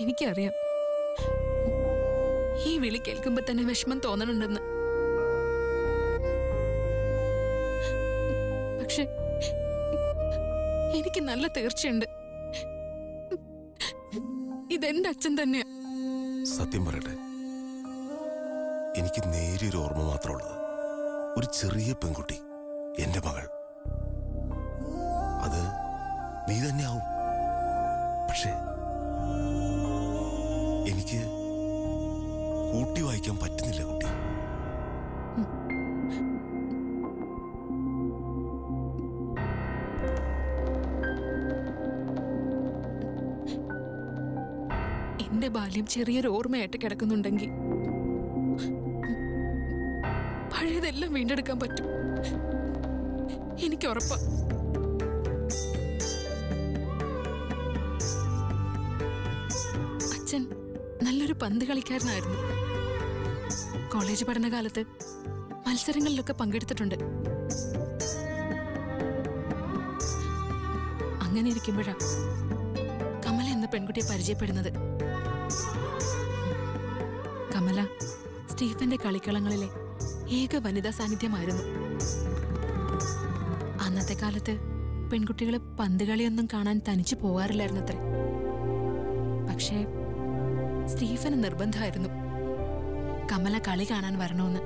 എനിക്കറിയാം. ഈ വിളി കേൾക്കുമ്പോ തന്നെ വിഷമം തോന്നണുണ്ടെന്ന്. പക്ഷെ എനിക്ക് നല്ല തീർച്ചയുണ്ട്. ഇതെന്റെ അച്ഛൻ തന്നെയാ. സത്യം പറയട്ടെ. എനിക്ക് നേരിയൊരു ഓർമ്മ മാത്രമുള്ളത് ഒരു ചെറിയ പെൺകുട്ടി എന്റെ മകൾ. അത് നീ തന്നെയാവും. ചെറിയൊരു ഓർമ്മയായിട്ട് കിടക്കുന്നുണ്ടെങ്കിൽ പഴയതെല്ലാം വീണ്ടെടുക്കാൻ പറ്റും. എനിക്ക് ഉറപ്പാ അച്ഛൻ നല്ലൊരു പന്ത് കളിക്കാരനായിരുന്നു. കോളേജ് പഠനകാലത്ത് മത്സരങ്ങളിലൊക്കെ പങ്കെടുത്തിട്ടുണ്ട്. അങ്ങനെ ഇരിക്കുമ്പോഴാണ് കമല എന്ന പെൺകുട്ടിയെ പരിചയപ്പെടുന്നത്. സ്റ്റീഫന്റെ കളിക്കളങ്ങളിലെ ഏക വനിതാ സാന്നിധ്യമായിരുന്നു. അന്നത്തെ കാലത്ത് പെൺകുട്ടികൾ പന്തുകളിയൊന്നും കാണാൻ തനിച്ചു പോവാറില്ലായിരുന്നത്രേ പക്ഷേ സ്റ്റീഫന് നിർബന്ധമായിരുന്നു കമല കളി കാണാൻ വരണമെന്ന്.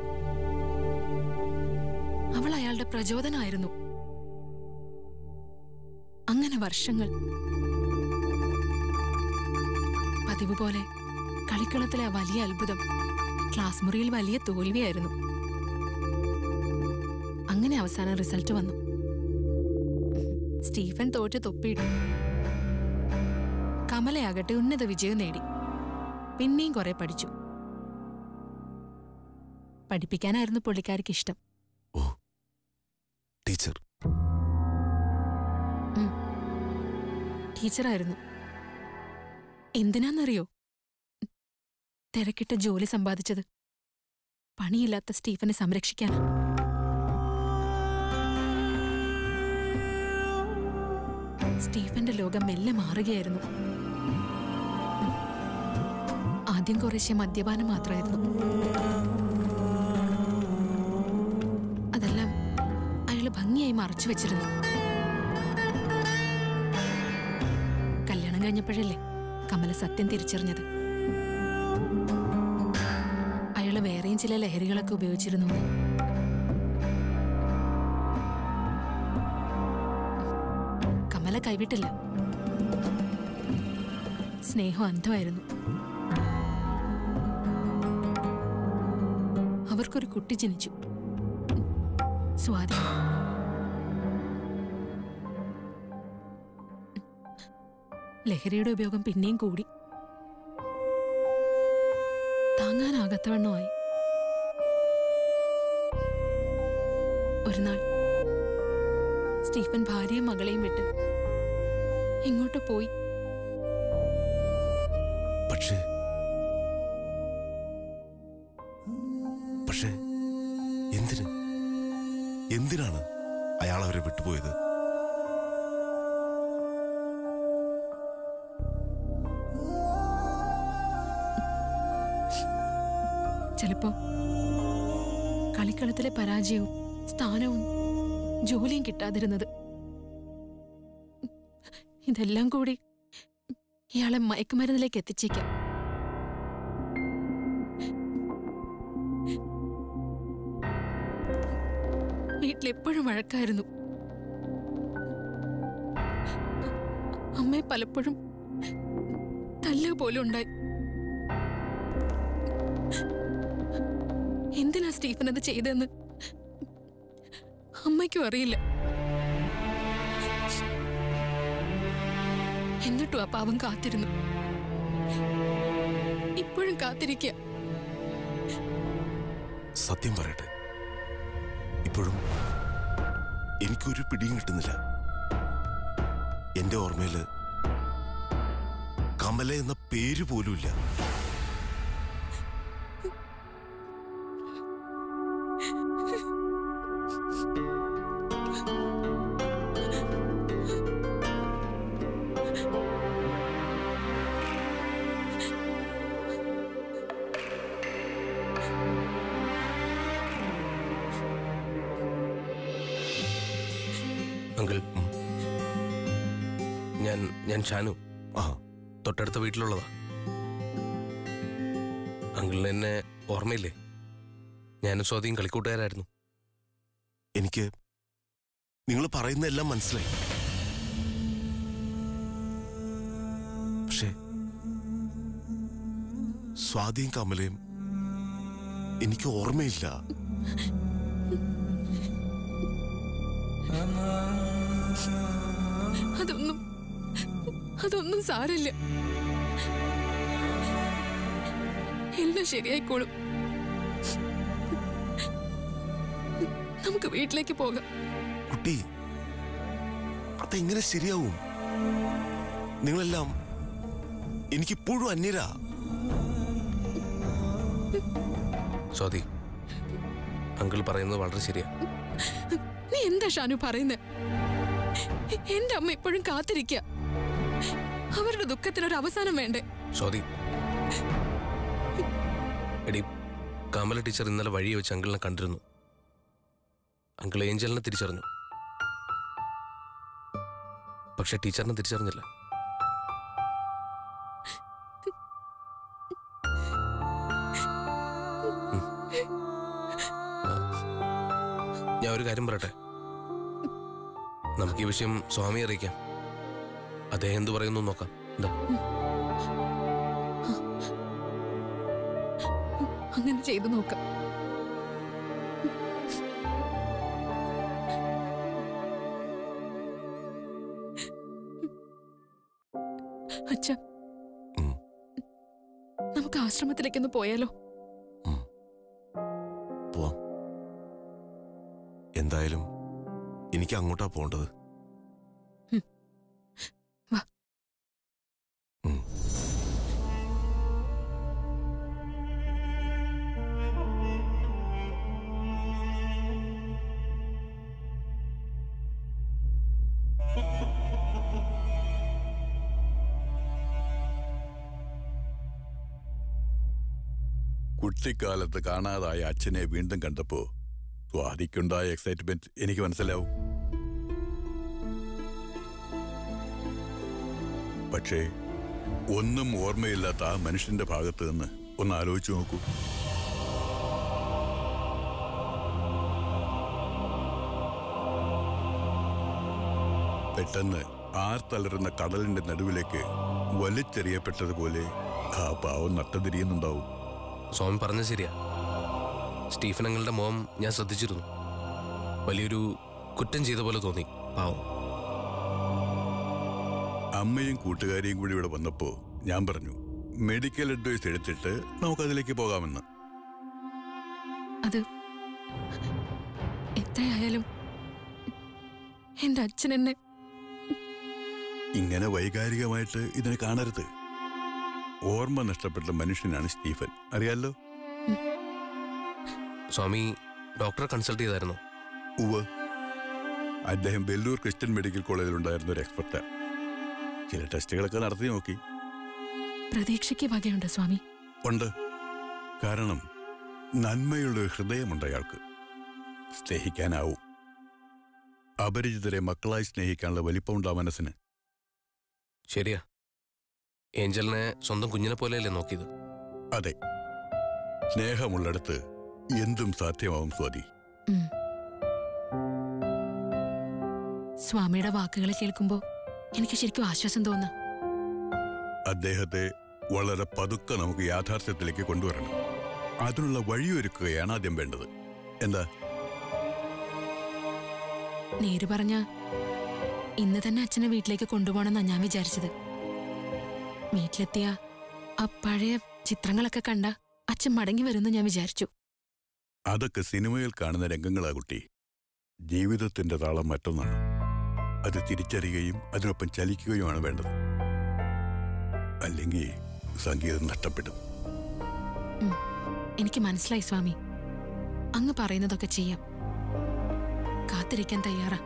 അവൾ അയാളുടെ പ്രചോദനമായിരുന്നു. അങ്ങനെ വർഷങ്ങൾ പതിവ് പോലെ കളിക്കളത്തിലെ വലിയ അത്ഭുതം ക്ലാസ് മുറിയിൽ വലിയ തോൽവിയായിരുന്നു. അങ്ങനെ അവസാനം റിസൾട്ട് വന്നു. സ്റ്റീഫൻ തോറ്റ് തൊപ്പിയിട്ടു. കമലയാകട്ടെ ഉന്നത വിജയം നേടി. പിന്നെയും കുറെ പഠിച്ചു. പഠിപ്പിക്കാനായിരുന്നു പുള്ളിക്കാർക്ക് ഇഷ്ടം ഓ ടീച്ചർ. ടീച്ചറായിരുന്നു. എന്തിനാന്നറിയോ? തിരക്കിട്ട ജോലി സമ്പാദിച്ചത്. പണിയില്ലാത്ത സ്റ്റീഫനെ സംരക്ഷിക്കാനാ. സ്റ്റീഫന്റെ ലോകം മെല്ലെ മാറുകയായിരുന്നു. ആദ്യം കുറേശ്ശെ മദ്യപാനം മാത്രമായിരുന്നു. അതെല്ലാം അയാൾ ഭംഗിയായി മറച്ചു വെച്ചിരുന്നു. കല്യാണം കഴിഞ്ഞപ്പോഴല്ലേ കമല സത്യം തിരിച്ചറിഞ്ഞത്. വേറെയും ചില ലഹരികളൊക്കെ ഉപയോഗിച്ചിരുന്നു. കമല കൈവിട്ടില്ല. സ്നേഹം അന്ധമായിരുന്നു. അവർക്കൊരു കുട്ടി ജനിച്ചു. സ്വാതി. ലഹരിയുടെ ഉപയോഗം പിന്നെയും കൂടി. താങ്ങാനാകാത്തവണ്ണമായി ഒരു നാൾ സ്റ്റീഫൻ ഭാര്യയും മകളെയും വിട്ട് ഇങ്ങോട്ട് പോയി. കളിക്കളത്തിലെ പരാജയവും സ്ഥാനവും ജോലിയും കിട്ടാതിരുന്നത്. ഇതെല്ലാം കൂടി ഇയാളെ മയക്കുമരുന്നിലേക്ക് എത്തിച്ചേക്കാം. വീട്ടിലെപ്പോഴും വഴക്കായിരുന്നു. അമ്മയെ പലപ്പോഴും തല്ലുക പോലും ഉണ്ടായി. എന്തിനാ സ്റ്റീഫൻ അത് ചെയ്തെന്ന്? അമ്മയ്ക്കും അറിയില്ല. എന്നിട്ടും ആ പാവം കാത്തിരുന്നു. ഇപ്പോഴും കാത്തിരിക്ക. സത്യം പറയട്ടെ. ഇപ്പോഴും എനിക്കൊരു പിടിയും കിട്ടുന്നില്ല. എന്റെ ഓർമ്മയിൽ കമല എന്ന പേര് പോലുമില്ല. ഷാനു ആ തൊട്ടടുത്ത വീട്ടിലുള്ളതാ. അങ്കിളിന് എന്നെ ഓർമ്മയില്ലേ? ഞാനും സ്വാതിയും കളിക്കൂട്ടുകാരായിരുന്നു. എനിക്ക് നിങ്ങൾ പറയുന്നതെല്ലാം മനസ്സിലായി. പക്ഷേ സ്വാതിയും കമലയും എനിക്ക് ഓർമ്മയില്ല. അതൊന്നും അതൊന്നും സാരില്ല എല്ലാം ശരിയായിക്കോളും. നമുക്ക് വീട്ടിലേക്ക് പോകാം. കുട്ടി അതെങ്ങനെ ശരിയാവും? നിങ്ങളെല്ലാം എനിക്കിപ്പോഴും അന്യരാ. സ്വാതി അങ്കിൾ പറയുന്നത് വളരെ ശരിയാ. നീ എന്താ ഷാനു പറയുന്നത് എന്റെ അമ്മ ഇപ്പോഴും കാത്തിരിക്കുക അവരുടെ ദുഃഖത്തിനൊരു അവസാനം വേണ്ടേ? സ്വാതി. എടി കമല ടീച്ചർ ഇന്നലെ വഴി വെച്ച് അങ്കിളിനെ കണ്ടിരുന്നു. അങ്കിൾ ഏഞ്ചലിനെ തിരിച്ചറിഞ്ഞു. പക്ഷെ ടീച്ചറിനെ തിരിച്ചറിഞ്ഞില്ല. ഞാൻ ഒരു കാര്യം പറയട്ടെ? നമുക്ക് ഈ വിഷയം സ്വാമി അറിയിക്കാം. അദ്ദേഹം എന്തു പറയുന്നു നോക്കാം. എന്താ അങ്ങനെ ചെയ്തു നോക്കാം. അച്ഛ. നമുക്ക് ആശ്രമത്തിലേക്കൊന്ന് പോയാലോ? പോവാം. എന്തായാലും എനിക്ക് അങ്ങോട്ടാ പോണ്ടത് കുട്ടിക്കാലത്ത് കാണാതായ അച്ഛനെ വീണ്ടും കണ്ടപ്പോ സ്വാതിക്കുണ്ടായ എക്സൈറ്റ്മെന്റ് എനിക്ക് മനസ്സിലാവും. പക്ഷേ ഒന്നും ഓർമ്മയില്ലാത്ത ആ മനുഷ്യന്റെ ഭാഗത്ത് നിന്ന് ഒന്ന് ആലോചിച്ചു നോക്കൂ. പെട്ടെന്ന് ആർത്തലറുന്ന കടലിന്റെ നടുവിലേക്ക് വലിച്ചെറിയപ്പെട്ടതുപോലെ ആ പാവം നട്ടതിരിയുന്നുണ്ടാവും. സ്വാമി പറഞ്ഞത് ശരിയാ. സ്റ്റീഫൻ അങ്ങളുടെ മോം ഞാൻ ശ്രദ്ധിച്ചിരുന്നു. വലിയൊരു കുറ്റം ചെയ്ത പോലെ തോന്നി പാവം. അമ്മയും കൂട്ടുകാരിയും കൂടി ഇവിടെ വന്നപ്പോ ഞാൻ പറഞ്ഞു മെഡിക്കൽ അഡ്വൈസ് എടുത്തിട്ട് നമുക്ക് അതിലേക്ക് പോകാമെന്ന്. അത് എത്രയായാലും എന്റെ അച്ഛൻ എന്നെ ഇങ്ങനെ വൈകാരികമായിട്ട് ഇതിനെ കാണരുത്. ഓർമ്മ നഷ്ടപ്പെട്ട മനുഷ്യനാണ് സ്റ്റീഫൻ. അറിയാലോ? സ്വാമി ഡോക്ടറെ കൺസൾട്ട് ചെയ്തായിരുന്നു. ഉവ് അദ്ദേഹം വെല്ലൂർ ക്രിസ്ത്യൻ മെഡിക്കൽ കോളേജിൽ ഉണ്ടായിരുന്ന ഒരു എക്സ്പെർട്ട് ചില ടെസ്റ്റുകളൊക്കെ നടത്തി നോക്കി. പ്രതീക്ഷയ്ക്ക് വകയുണ്ട് സ്വാമി. ഉണ്ട്. കാരണം നന്മയുള്ള ഒരു ഹൃദയമുണ്ട് അയാൾക്ക്. സ്നേഹിക്കാനാവും. അപരിചിതരെ മക്കളായി സ്നേഹിക്കാനുള്ള വലിപ്പമുണ്ട് മനസ്സിന്. ശരിയാ. ഏഞ്ചലിനെ സ്വന്തം കുഞ്ഞിനെ പോലെയല്ലേ നോക്കിയത്? അതെ. സ്നേഹമുള്ളിടത്ത് എന്തും സാധ്യമാവും സ്വാതി. സ്വാമിയുടെ വാക്കുകൾ കേൾക്കുമ്പോ എനിക്ക് ശരിക്കും ആശ്വാസം തോന്നുന്നു അദ്ദേഹത്തെ വളരെ പതുക്കെ നമുക്ക് യാഥാർത്ഥ്യത്തിലേക്ക് കൊണ്ടുവരണം. അതിനുള്ള വഴിയൊരുക്കുകയാണ് ആദ്യം വേണ്ടത്. എന്താ? നേര് പറഞ്ഞ ഇന്ന് തന്നെ അച്ഛനെ വീട്ടിലേക്ക് കൊണ്ടുപോകണമെന്നാ ഞാൻ വിചാരിച്ചത്. വീട്ടിലെത്തിയ ആ പഴയ ചിത്രങ്ങളൊക്കെ കണ്ട അച്ഛൻ മടങ്ങി വരുമെന്ന് ഞാൻ വിചാരിച്ചു. അതൊക്കെ സിനിമയിൽ കാണുന്ന രംഗങ്ങളാ കുട്ടി. ജീവിതത്തിന്റെ താളം മറ്റൊന്നാണ്. അത് തിരിച്ചറിയുകയും അതിനൊപ്പം ചലിക്കുകയുമാണ് വേണ്ടത്. അല്ലെങ്കിൽ സംഗീതം നഷ്ടപ്പെടും. എനിക്ക് മനസ്സിലായി സ്വാമി. അങ്ങ് പറയുന്നതൊക്കെ ചെയ്യാം. കാത്തിരിക്കാൻ തയ്യാറാ.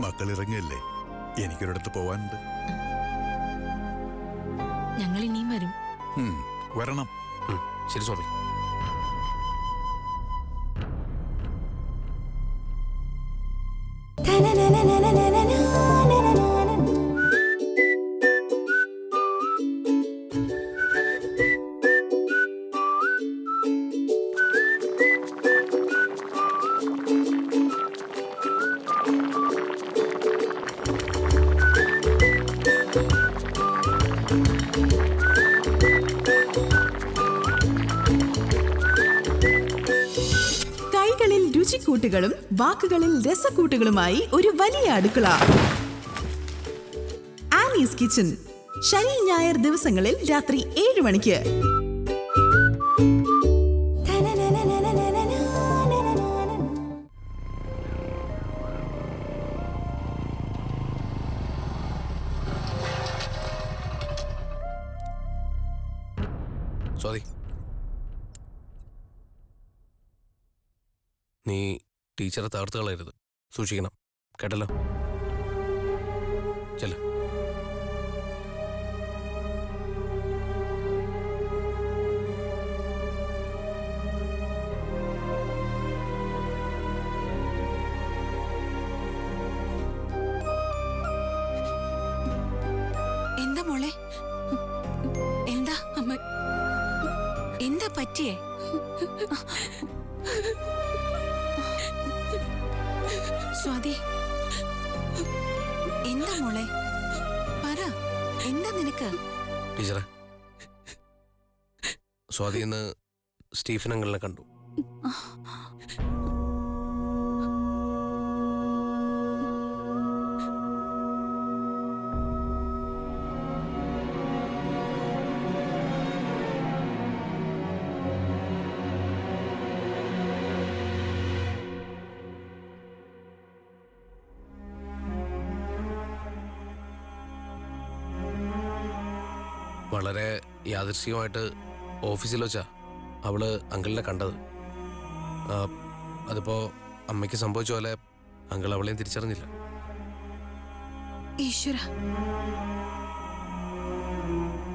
മക്കൾ ഇറങ്ങിയല്ലേ എനിക്കൊരിടത്ത് പോവാനുണ്ട്. ഞങ്ങൾ ഇനിയും വരും. വരണം. ശരി സ്വാമി. വാക്കുകളിൽ രസക്കൂട്ടുകളുമായി ഒരു വലിയ അടുക്കള. Annie's kitchen. ശനി ഞായർ ദിവസങ്ങളിൽ രാത്രി ഏഴ് മണിക്ക്. ടീച്ചറെ തകർത്ത് കളയരുത് സൂക്ഷിക്കണം. കേട്ടല്ലോ? ചെല്ല. എന്താ പറ്റിയേ? സ്വാതി. എന്താ മോളെ? പറ എന്താ നിനക്ക്? ടീച്ചറെ സ്വാതി ഇന്ന് സ്റ്റീഫൻ അങ്കിളിനെ കണ്ടു. വളരെ യാദൃശ്ചികമായിട്ട് ഓഫീസിൽ വെച്ചാ അവൾ അങ്കിളിനെ കണ്ടത്. അതിപ്പോ അമ്മയ്ക്ക് സംഭവിച്ച പോലെ അങ്കിൾ അവളെയും തിരിച്ചറിഞ്ഞില്ല. ഈശ്വര.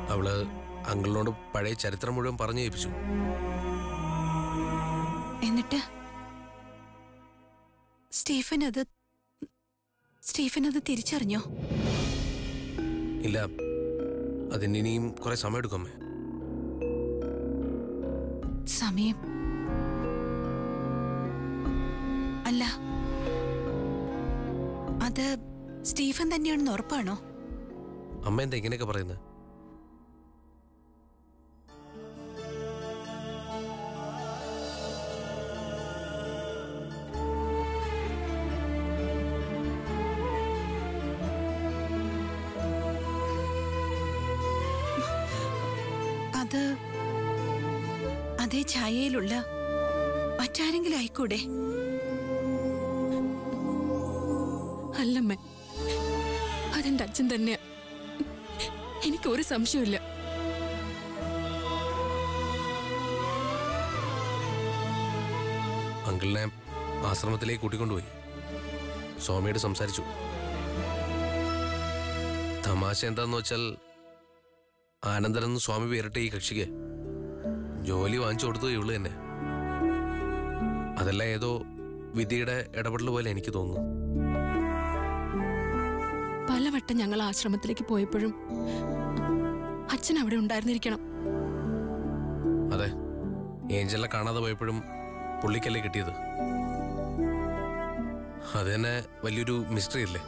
അവൾ അങ്കിളിനോട് പഴയ ചരിത്രം മുഴുവൻ പറഞ്ഞു ഏൽപ്പിച്ചു. എന്നിട്ട്? സ്റ്റീഫൻ അത് സ്റ്റീഫൻ അത് തിരിച്ചറിഞ്ഞോ? ഇല്ല. അതിന് ഇനിയും കുറെ സമയം എടുക്കും സമയം? അല്ല. അത് സ്റ്റീഫൻ തന്നെയാണെന്ന് ഉറപ്പാണോ? അമ്മ എന്താ ഇങ്ങനെയൊക്കെ പറയുന്നത് ഛായയിലുള്ള മറ്റാരെങ്കിലും ആയിക്കൂടെ? അല്ലമ്മ അതെന്റെ അച്ഛൻ തന്നെയാ. എനിക്ക് ഒരു സംശയമില്ല അങ്കിളിനെ ആശ്രമത്തിലേക്ക് കൂട്ടിക്കൊണ്ടുപോയി. സ്വാമിയോട് സംസാരിച്ചു. തമാശ എന്താന്ന് വെച്ചാൽ ആനന്ദനെന്ന് സ്വാമി പേരിട്ട ഈ കക്ഷിക്ക് ജോലി വാങ്ങിച്ചു കൊടുത്തത് ഇവൾ തന്നെ അതെല്ലാം ഏതോ വിധിയുടെ ഇടപെടൽ പോലെ എനിക്ക് തോന്നുന്നു. പലവട്ടം ഞങ്ങൾ ആശ്രമത്തിലേക്ക് പോയപ്പോഴും അച്ഛൻ അവിടെ ഉണ്ടായിരുന്നിരിക്കണം. അതെ ഏഞ്ചലിനെ കാണാതെ പോയപ്പോഴും പുള്ളിക്കല്ലേ കിട്ടിയത്? അത് തന്നെ വലിയൊരു മിസ്റ്ററി അല്ലേ?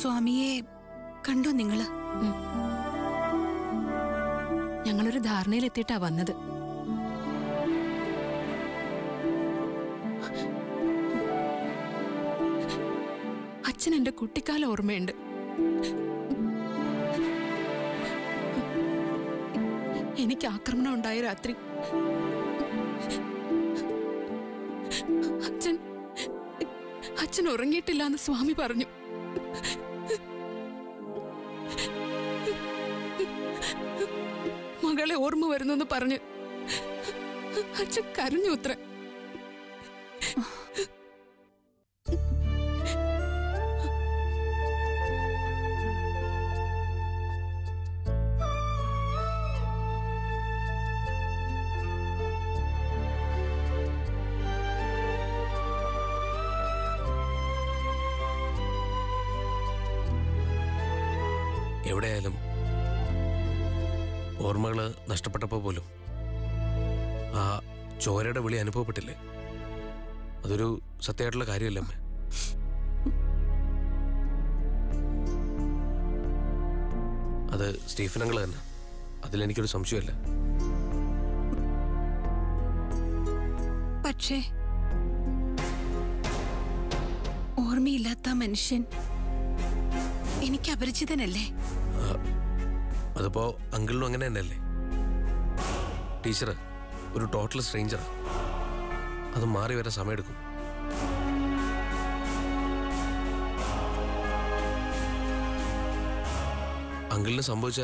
സ്വാമിയെ കണ്ടോ നിങ്ങൾ? ഞങ്ങളൊരു ധാരണയിലെത്തിയിട്ടാ വന്നത്. അച്ഛൻ എന്റെ കുട്ടിക്കാല ഓർമ്മയുണ്ട്. എനിക്ക് ആക്രമണം ഉണ്ടായ രാത്രി. അച്ഛൻ അച്ഛൻ ഉറങ്ങിയിട്ടില്ല എന്ന് സ്വാമി പറഞ്ഞു. വരുന്നെന്ന് പറഞ്ഞ് അച്ഛൻ കരഞ്ഞു ഉത്ര എവിടെയായാലും ഓർമ്മകൾ നഷ്ടപ്പെട്ടപ്പോൾ പോലും ആ ചോരയുടെ വിളി അനുഭവപ്പെട്ടില്ലേ? അതൊരു സത്യമായിട്ടുള്ള കാര്യമല്ലേ അമ്മേ? അത് സ്റ്റീഫൻ അങ്കിൾ തന്നെ. അതിലെനിക്കൊരു സംശയമല്ല പക്ഷേ ഓർമ്മയില്ലാത്ത മനുഷ്യൻ എനിക്ക് അപരിചിതനല്ലേ? അതിപ്പോ അങ്കിളിനും അങ്ങനെ തന്നെയല്ലേ? ടീച്ചർ ഒരു ടോട്ടൽ സ്ട്രേഞ്ചറാണ് അത് മാറി വരാൻ സമയമെടുക്കും. അങ്കിളിന് സംഭവിച്ച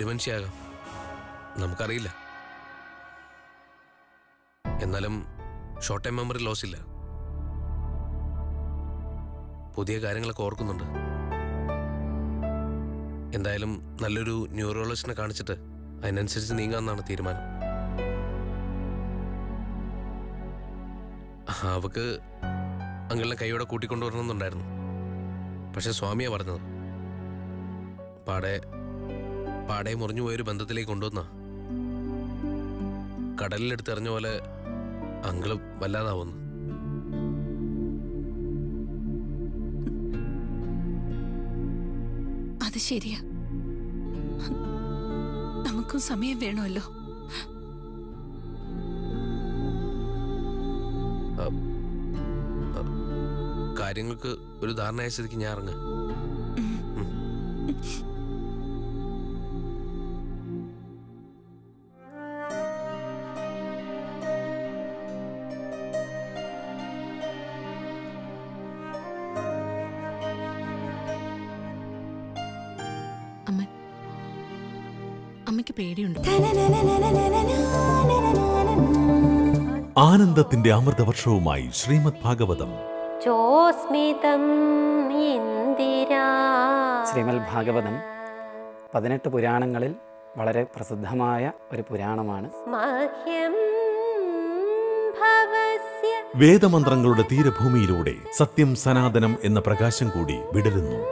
ഡിമെൻഷ്യ ആകാം. നമുക്കറിയില്ല. എന്നാലും ഷോർട്ട് ടൈം മെമ്മറി ലോസ് ഇല്ല. പുതിയ കാര്യങ്ങളൊക്കെ ഓർക്കുന്നുണ്ട്. എന്തായാലും നല്ലൊരു ന്യൂറോളജിനെ കാണിച്ചിട്ട് അതിനനുസരിച്ച് നീങ്ങാമെന്നാണ് തീരുമാനം. അവക്ക് അങ്കിളിനെ കൈയോടെ കൂട്ടിക്കൊണ്ടുവരണമെന്നുണ്ടായിരുന്നു. പക്ഷെ സ്വാമിയാ പറഞ്ഞത്. പാടെ പാടെ മുറിഞ്ഞു പോയൊരു ബന്ധത്തിലേക്ക് കൊണ്ടുവന്ന. കടലിലെടുത്തെറിഞ്ഞ പോലെ അങ്കിൾ വല്ലാതാവുന്നു. ശരിയാ. നമുക്കും സമയം വേണമല്ലോ. കാര്യങ്ങൾക്ക് ഒരു ധാരണയായ സ്ഥിതിക്ക് ഞാൻ ഇറങ്ങാം. ആനന്ദത്തിന്റെ അമൃതവർഷവുമായി ശ്രീമദ് ഭാഗവതം. ചോസ്മിതം ഇന്ദിരാ. ശ്രീമൽ ഭാഗവതം പതിനെട്ട് പുരാണങ്ങളിൽ വളരെ പ്രസിദ്ധമായ ഒരു പുരാണമാണ്. മഹ്യം ഭവസ്യ. വേദമന്ത്രങ്ങളുടെ തീരഭൂമിയിലൂടെ സത്യം സനാതനം എന്ന പ്രകാശം കൂടി വിടരുന്നു.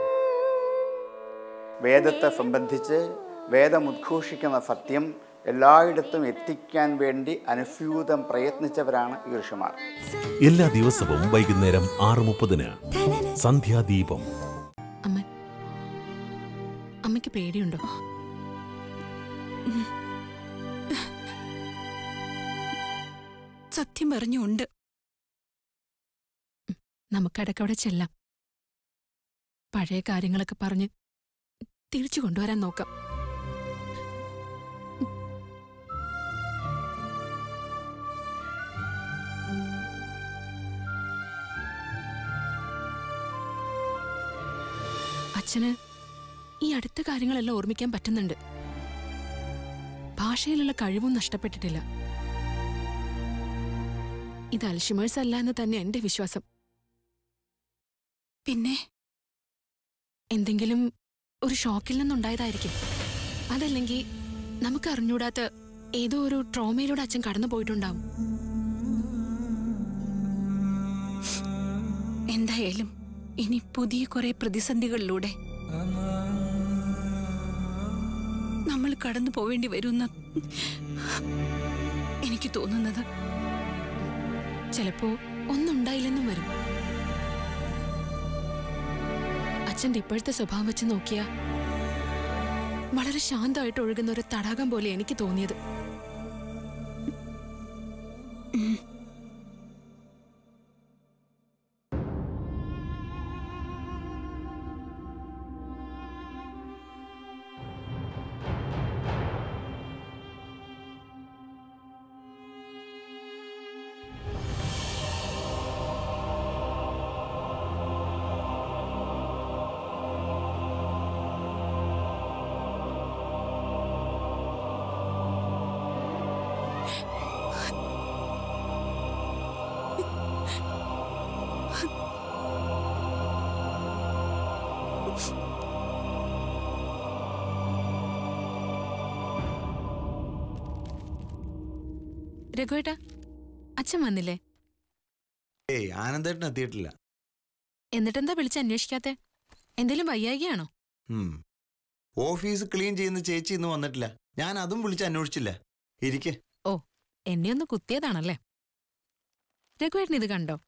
വേദത്തെ സംബന്ധിച്ച് വേദം ഉദ്ഘോഷിക്കുന്ന സത്യം എല്ലായിടത്തും എത്തിക്കാൻ വേണ്ടി അനുസ്യൂതം പ്രയത്നിച്ചവരാണ് ഈ ഋഷിമാർ. എല്ലാ ദിവസവും വൈകുന്നേരം ആറ് മുപ്പതിന് സന്ധ്യാദീപം. അമ്മ അമ്മയ്ക്ക് പേടിയുണ്ടോ? സത്യം പറഞ്ഞുണ്ട്. നമുക്കിടക്കവിടെ ചെല്ലാം. പഴയ കാര്യങ്ങളൊക്കെ പറഞ്ഞ് തിരിച്ചു കൊണ്ടുവരാൻ നോക്കാം. അച്ഛന് ഈ അടുത്ത കാര്യങ്ങളെല്ലാം ഓർമ്മിക്കാൻ പറ്റുന്നുണ്ട്. ഭാഷയിലുള്ള കഴിവും നഷ്ടപ്പെട്ടിട്ടില്ല. ഇത് അൽഷിമേഴ്സ് അല്ല എന്ന് തന്നെ എന്റെ വിശ്വാസം. പിന്നെ? എന്തെങ്കിലും ഒരു ഷോക്കിൽ നിന്നുണ്ടായതായിരിക്കും. അതല്ലെങ്കിൽ നമുക്ക് അറിഞ്ഞൂടാത്ത ഏതോ ഒരു ട്രോമയിലൂടെ അച്ഛൻ കടന്നു പോയിട്ടുണ്ടാവും. എന്തായാലും ഇനി പുതിയ കുറെ പ്രതിസന്ധികളിലൂടെ നമ്മൾ കടന്നു പോവേണ്ടി വരുന്ന എനിക്ക് തോന്നുന്നത് ചിലപ്പോ ഒന്നുണ്ടായില്ലെന്നും വരും. അച്ഛന്റെ ഇപ്പോഴത്തെ സ്വഭാവം വെച്ച് നോക്കിയാ വളരെ ശാന്തമായിട്ട് ഒഴുകുന്ന ഒരു തടാകം പോലെ എനിക്ക് തോന്നിയത്. രഘുവേട്ടാ അച്ഛൻ വന്നില്ലേ? ഏയ് ആനന്ദേട്ടൻ എത്തിയിട്ടില്ല. എന്നിട്ടെന്താ വിളിച്ച് അന്വേഷിക്കാത്തെ? എന്തേലും വയ്യായികയാണോ. ഓഫീസ് ക്ലീൻ ചെയ്യുന്ന ചേച്ചി ഇന്ന് വന്നിട്ടില്ല. ഞാൻ അതും വിളിച്ച് അന്വേഷിച്ചില്ല. ഇരിക്കേ. ഓ എന്നെ ഒന്ന് കുത്തിയതാണല്ലേ? രഘുവേട്ടൻ ഇത് കണ്ടോ?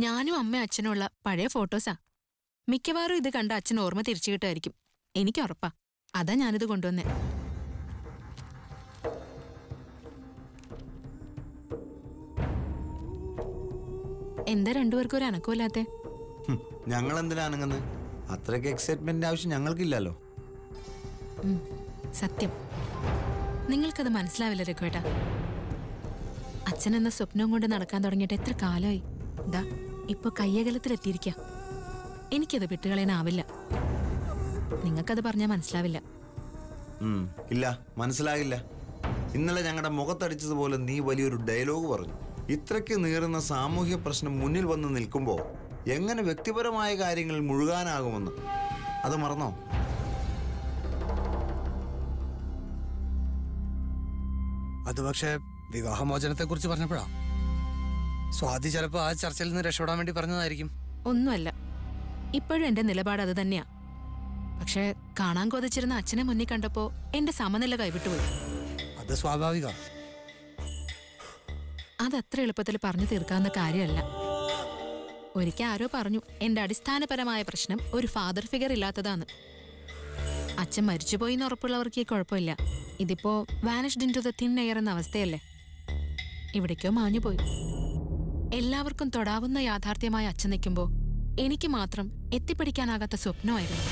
ഞാനും അമ്മ അച്ഛനുള്ള പഴയ ഫോട്ടോസാ. മിക്കവാറും ഇത് കണ്ട അച്ഛൻ ഓർമ്മ തിരിച്ചു കിട്ടുമായിരിക്കും എനിക്ക് ഉറപ്പാ. അതാ ഞാനിത് കൊണ്ടുവന്നേ. എന്താ രണ്ടുപേർക്കും ഒരു അനക്കമില്ലാത്തെ? ഞങ്ങൾ എന്തിനാണെന്ന് അത്രയ്ക്ക് എക്സൈറ്റ്മെന്റ് ആവശ്യം ഞങ്ങൾക്കില്ലല്ലോ. സത്യം. നിങ്ങൾക്കത് മനസ്സിലാവില്ല രഘുവേട്ട. അച്ഛൻ എന്ന സ്വപ്നം കൊണ്ട് നടക്കാൻ തുടങ്ങിയിട്ട് എത്ര കാലമായി? ദാ ഇപ്പൊ കയ്യകലത്തിലെത്തിയിരിക്കാം. എനിക്കത് വിട്ടുകളയാനാവില്ല. നിങ്ങൾക്കത് പറഞ്ഞാൽ മനസ്സിലാവില്ല. ഇല്ല മനസ്സിലാകില്ല ഇന്നലെ ഞങ്ങളുടെ മുഖത്തടിച്ചതുപോലെ നീ വലിയൊരു ഡയലോഗ് പറഞ്ഞു. ഇത്രയ്ക്ക് നീറുന്ന സാമൂഹ്യ പ്രശ്നം മുന്നിൽ വന്ന് നിൽക്കുമ്പോൾ എങ്ങനെ വ്യക്തിപരമായ കാര്യങ്ങളിൽ മുഴുകാനാകുമെന്ന്. അത് മറന്നോ? അത് പക്ഷേ വിവാഹമോചനത്തെ കുറിച്ച് പറഞ്ഞപ്പോഴാ. സ്വാതി ചിലപ്പോ ആ ചർച്ചയിൽ നിന്ന് രക്ഷപ്പെടാൻ വേണ്ടി പറഞ്ഞതായിരിക്കും. ഒന്നുമല്ല. ഇപ്പോഴും എന്റെ നിലപാട് അത് തന്നെയാ. പക്ഷെ കാണാൻ കൊതിച്ചിരുന്ന അച്ഛനെ മുന്നിൽ കണ്ടപ്പോ എന്റെ സമനില കൈവിട്ടുപോയി. അത് സ്വാഭാവിക. അതത്ര എളുപ്പത്തിൽ പറഞ്ഞു തീർക്കാവുന്ന കാര്യമല്ല. ഒരിക്കൽ ആരോ പറഞ്ഞു എന്റെ അടിസ്ഥാനപരമായ പ്രശ്നം ഒരു ഫാദർ ഫിഗർ ഇല്ലാത്തതാണ്. അച്ഛൻ മരിച്ചുപോയി എന്ന് ഉറപ്പുള്ളവർക്ക് ഈ കുഴപ്പമില്ല. ഇതിപ്പോ vanished into the thin air എന്ന അവസ്ഥയല്ലേ? ഇവിടേക്കോ മാഞ്ഞുപോയി. എല്ലാവർക്കും തൊടാവുന്ന യാഥാർത്ഥ്യമായി അച്ഛൻ നിൽക്കുമ്പോൾ എനിക്ക് മാത്രം എത്തിപ്പിടിക്കാനാകാത്ത സ്വപ്നമായിരുന്നു.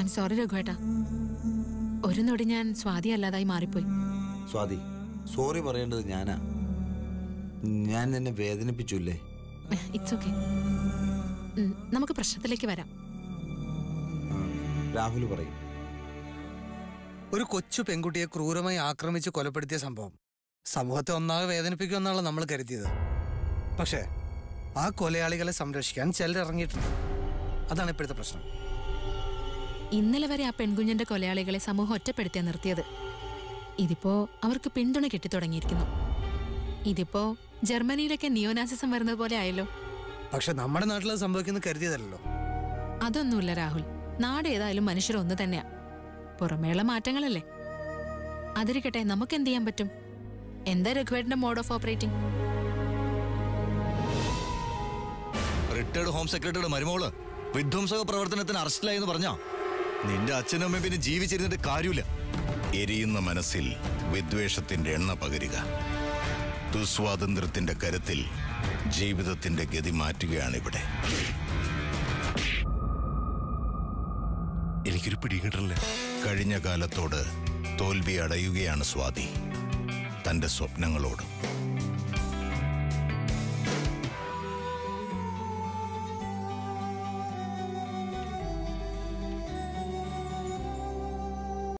ഐ സോറി രഘുവേട്ടാ. ഒരു നൊടി ഞാൻ സ്വാതി അല്ലാതായി മാറിപ്പോയി. സ്വാതി സോറി പറയേണ്ടത് ഞാനാ. ഞാൻ നിന്നെ വേദനിപ്പിച്ചില്ലേ? ഇറ്റ്സ് ഓക്കെ നമുക്ക് പ്രശ്നത്തിലേക്ക് വരാം. രാഹുൽ പറയും. ഒരു കൊച്ചു പെൺകുട്ടിയെ ക്രൂരമായി ആക്രമിച്ച് കൊലപ്പെടുത്തിയ സംഭവം. സമൂഹത്തെ ഒന്നാകെ വേദനിപ്പിക്കുമെന്നാണ് നമ്മൾ കരുതിയത്. പക്ഷേ ആ കൊലയാളികളെ സംരക്ഷിക്കാൻ ചിലർ ഇറങ്ങിയിട്ടുണ്ട് അതാണ് ഇപ്പോഴത്തെ പ്രശ്നം. ഇന്നലെ വരെ ആ പെൺകുഞ്ഞിന്റെ കൊലയാളികളെ സമൂഹം ഒറ്റപ്പെടുത്തിയാ നിർത്തിയത്. ഇതിപ്പോ അവർക്ക് പിന്തുണ കിട്ടിത്തുടങ്ങിയിരിക്കുന്നു. ഇതിപ്പോ ജർമ്മനിയിലൊക്കെ നിയോനാസിസം വരുന്നത് പോലെ ആയല്ലോ. പക്ഷെ നമ്മുടെ നാട്ടിൽ സംഭവിക്കുന്ന കരുതിയതല്ലോ അതൊന്നുമില്ല രാഹുൽ. നാട് ഏതായാലും മനുഷ്യർ ഒന്ന് തന്നെയാ. പുറമേയുള്ള മാറ്റങ്ങളല്ലേ? അതിരിക്കട്ടെ നമുക്ക് എന്ത് ചെയ്യാൻ പറ്റും? എന്താ രഘുവേട്ടന്റെ mode of operating retired home സെക്രട്ടറിയുടെ മരുമോൾ വിധ്വംസക പ്രവർത്തനത്തിന് അറസ്റ്റിലായി എന്ന് പറഞ്ഞാ? നിന്റെ അച്ഛനും അമ്മയും പിന്നെ ജീവിച്ചിരുന്നിട്ട് കാര്യമില്ല. എരിയുന്ന മനസ്സിൽ വിദ്വേഷത്തിന്റെ എണ്ണ പകരുക. ദുസ്വാതന്ത്ര്യത്തിന്റെ കരുത്തിൽ ജീവിതത്തിന്റെ ഗതി മാറ്റുകയാണ് ഇവിടെ. എനിക്കൊരു പിടികിട്ടില്ല കഴിഞ്ഞ കാലത്തോട് തോൽവി അടയുകയാണ് സ്വാതി. തന്റെ സ്വപ്നങ്ങളോട്